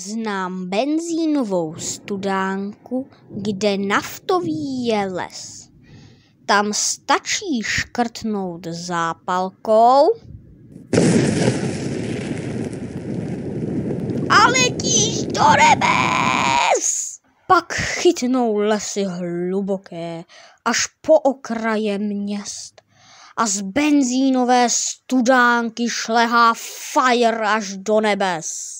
Znám benzínovou studánku, kde naftový je les. Tam stačí škrtnout zápalkou a letíš do nebes. Pak chytnou lesy hluboké až po okraje měst a z benzínové studánky šlehá fire až do nebes.